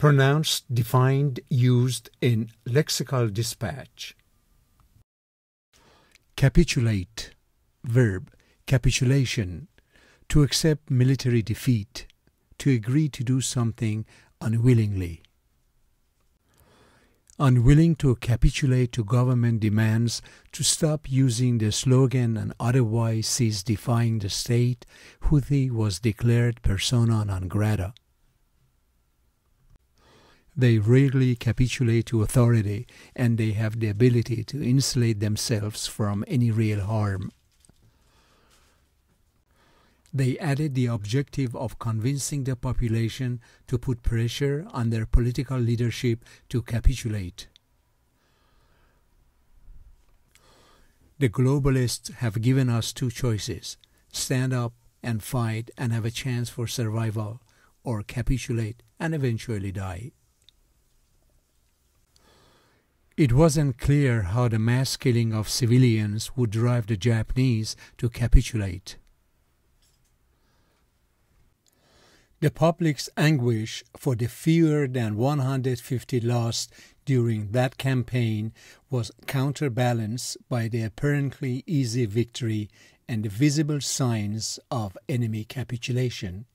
Pronounced, defined, used in lexical dispatch. Capitulate. Verb. Capitulation. To accept military defeat. To agree to do something unwillingly. Unwilling to capitulate to government demands to stop using the slogan and otherwise cease defying the state, Houthi was declared persona non grata. They rarely capitulate to authority and they have the ability to insulate themselves from any real harm. They added the objective of convincing the population to put pressure on their political leadership to capitulate. The globalists have given us two choices stand up and fight and have a chance for survival, or capitulate and eventually die. It wasn't clear how the mass killing of civilians would drive the Japanese to capitulate. The public's anguish for the fewer than 150 lost during that campaign was counterbalanced by the apparently easy victory and the visible signs of enemy capitulation.